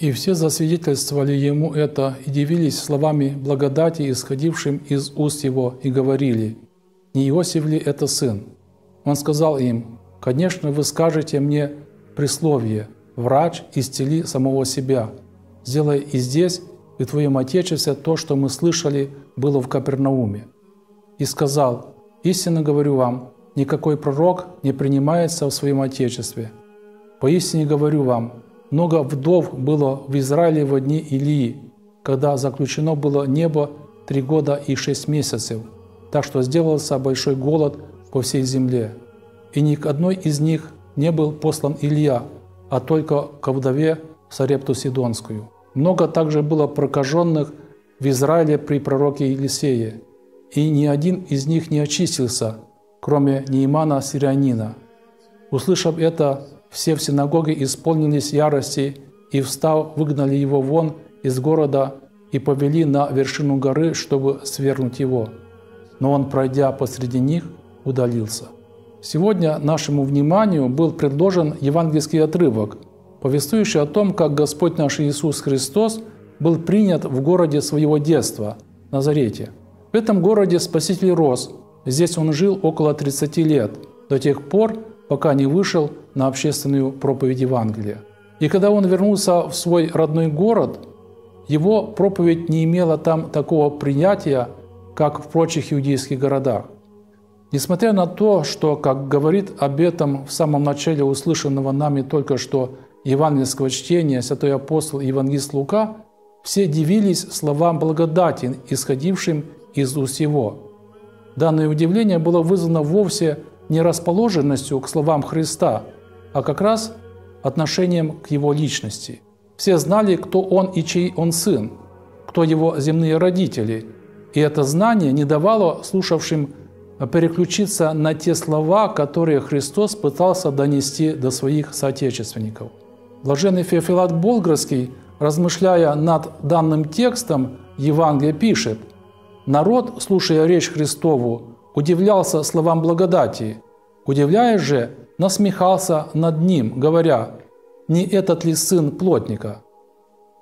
И все засвидетельствовали ему это и дивились словами благодати, исходившим из уст его, и говорили, «Не Иосиф ли это сын?» Он сказал им, «Конечно, вы скажете мне присловие, врач, исцели самого себя, сделай и здесь, и твоем Отечестве то, что мы слышали, было в Капернауме». И сказал, «Истинно говорю вам, никакой пророк не принимается в своем Отечестве. Поистине говорю вам, много вдов было в Израиле в дни Илии, когда заключено было небо три года и шесть месяцев, так что сделался большой голод по всей земле. И ни к одной из них не был послан Илья, а только к вдове Сарепту Сидонскую. Много также было прокаженных в Израиле при пророке Елисее, и ни один из них не очистился, кроме Неймана Сирианина. Услышав это, все в синагоге исполнились ярости и, встав, выгнали его вон из города и повели на вершину горы, чтобы свергнуть его. Но он, пройдя посреди них, удалился. Сегодня нашему вниманию был предложен евангельский отрывок, повествующий о том, как Господь наш Иисус Христос был принят в городе своего детства, Назарете. В этом городе Спаситель рос. Здесь он жил около 30 лет, до тех пор, пока не вышел на общественную проповедь Евангелия. И когда он вернулся в свой родной город, его проповедь не имела там такого принятия, как в прочих иудейских городах. Несмотря на то, что, как говорит об этом в самом начале услышанного нами только что евангельского чтения святой апостол Евангелист Лука, все дивились словам благодати, исходившим из уст его. Данное удивление было вызвано вовсе не расположенностью к словам Христа, а как раз отношением к его личности. Все знали, кто он и чей он сын, кто его земные родители, и это знание не давало слушавшим переключиться на те слова, которые Христос пытался донести до своих соотечественников. Блаженный Феофилат Болградский, размышляя над данным текстом Евангелия, пишет, «Народ, слушая речь Христову, удивлялся словам благодати, удивляясь же, насмехался над ним, говоря, «Не этот ли сын плотника?»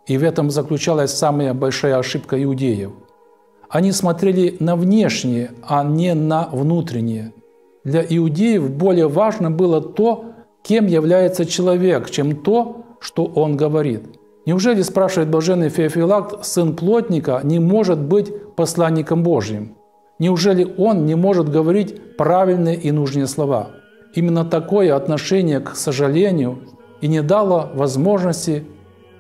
И в этом заключалась самая большая ошибка иудеев. Они смотрели на внешнее, а не на внутреннее. Для иудеев более важно было то, кем является человек, чем то, что он говорит. Неужели, спрашивает блаженный Феофилакт, сын плотника не может быть посланником Божьим? Неужели он не может говорить правильные и нужные слова? Именно такое отношение к сожалению и не дало возможности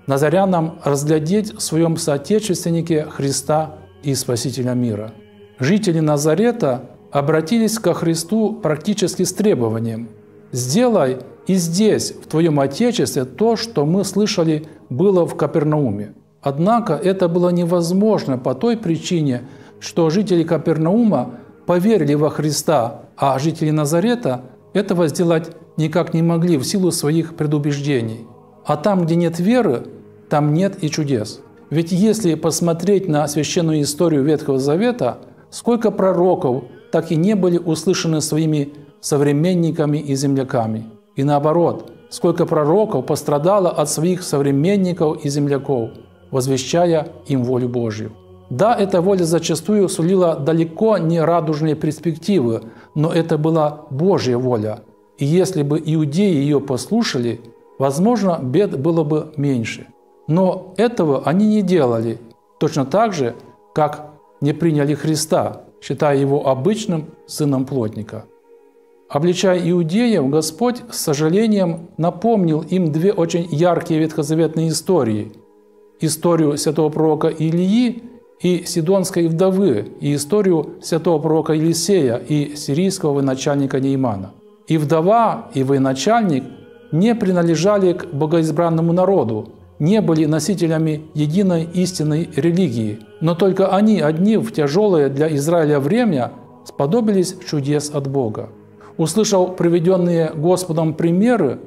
назарянам разглядеть в своем соотечественнике Христа и Спасителя мира. Жители Назарета обратились ко Христу практически с требованием «Сделай и здесь, в Твоем Отечестве, то, что мы слышали было в Капернауме». Однако это было невозможно по той причине, что жители Капернаума поверили во Христа, а жители Назарета этого сделать никак не могли в силу своих предубеждений. А там, где нет веры, там нет и чудес. Ведь если посмотреть на священную историю Ветхого Завета, сколько пророков так и не были услышаны своими современниками и земляками. И наоборот, сколько пророков пострадало от своих современников и земляков, возвещая им волю Божью. Да, эта воля зачастую сулила далеко не радужные перспективы, но это была Божья воля. И если бы иудеи ее послушали, возможно, бед было бы меньше. Но этого они не делали, точно так же, как не приняли Христа, считая его обычным сыном плотника. Обличая иудеев, Господь с сожалением напомнил им две очень яркие ветхозаветные истории. Историю святого пророка Илии и Сидонской вдовы, и историю святого пророка Елисея и сирийского военачальника Неймана. И вдова, и военачальник не принадлежали к богоизбранному народу, не были носителями единой истинной религии, но только они одни в тяжелое для Израиля время сподобились чудес от Бога. Услышав приведенные Господом примеры,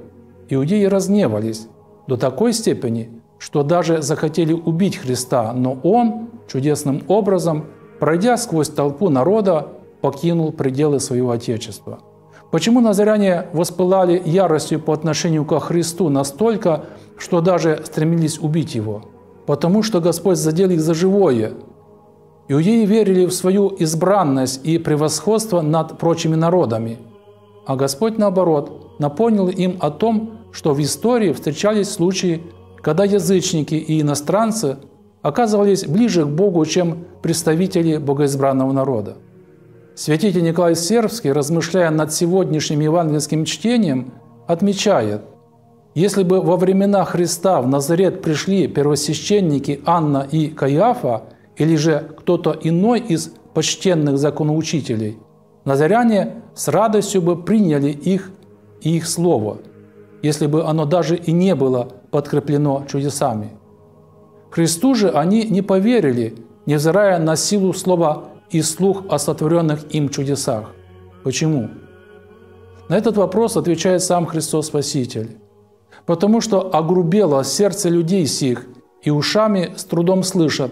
иудеи разневались до такой степени, что даже захотели убить Христа, но Он чудесным образом, пройдя сквозь толпу народа, покинул пределы своего Отечества. Почему назаряне воспылали яростью по отношению ко Христу настолько, что даже стремились убить его, потому что Господь задел их за живое. Иудеи верили в свою избранность и превосходство над прочими народами, а Господь, наоборот, напомнил им о том, что в истории встречались случаи, когда язычники и иностранцы оказывались ближе к Богу, чем представители богоизбранного народа. Святитель Николай Сербский, размышляя над сегодняшним евангельским чтением, отмечает, если бы во времена Христа в Назарет пришли первосвященники Анна и Каиафа, или же кто-то иной из почтенных законоучителей, назаряне с радостью бы приняли их и их слово, если бы оно даже и не было подкреплено чудесами. Христу же они не поверили, невзирая на силу слова и слух о сотворенных им чудесах. Почему? На этот вопрос отвечает сам Христос Спаситель. Потому что огрубело сердце людей сих, и ушами с трудом слышат,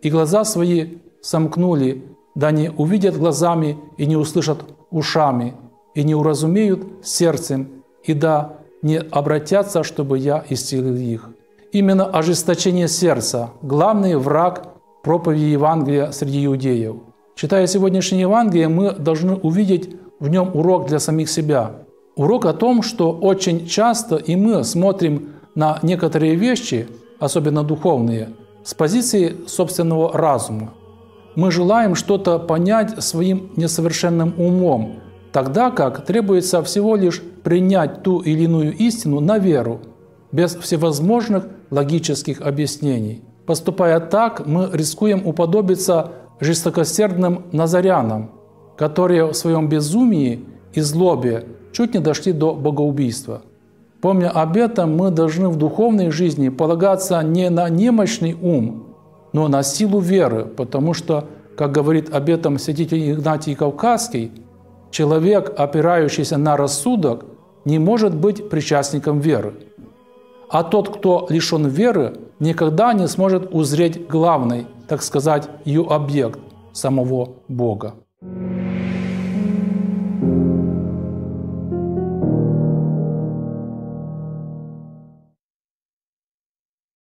и глаза свои сомкнули, да не увидят глазами и не услышат ушами, и не уразумеют сердцем, и да не обратятся, чтобы я исцелил их. Именно ожесточение сердца – главный враг проповеди Евангелия среди иудеев – Читая сегодняшнее Евангелие, мы должны увидеть в нем урок для самих себя. Урок о том, что очень часто и мы смотрим на некоторые вещи, особенно духовные, с позиции собственного разума. Мы желаем что-то понять своим несовершенным умом, тогда как требуется всего лишь принять ту или иную истину на веру, без всевозможных логических объяснений. Поступая так, мы рискуем уподобиться жестокосердным назарянам, которые в своем безумии и злобе чуть не дошли до богоубийства. Помня об этом, мы должны в духовной жизни полагаться не на немощный ум, но на силу веры, потому что, как говорит об этом святитель Игнатий Кавказский, человек, опирающийся на рассудок, не может быть причастником веры. А тот, кто лишен веры, никогда не сможет узреть главный – так сказать, ее объект самого Бога.